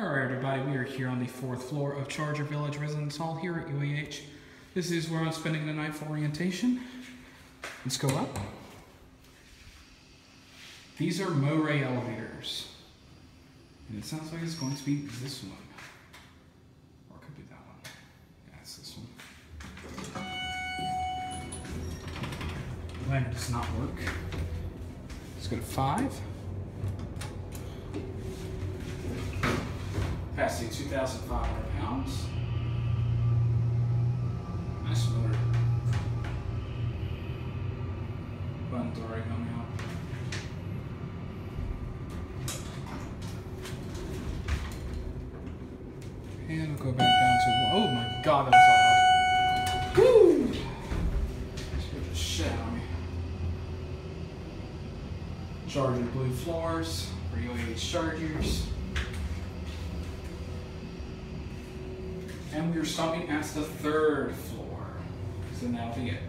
Alright everybody, we are here on the fourth floor of Charger Village Residence Hall here at UAH. This is where I'm spending the night for orientation. Let's go up. These are Mowrey elevators. And it sounds like it's going to be this one. Or it could be that one. Yeah, it's this one. Ladder does not work. Let's go to five. Capacity 2,500 pounds. Nice motor. Buttons already coming out. And we'll go back down to, oh my god, that's loud. Woo! Scared the shit out of me. Charger blue floors for UAH chargers. And we are stopping at the third floor. So that'll be it.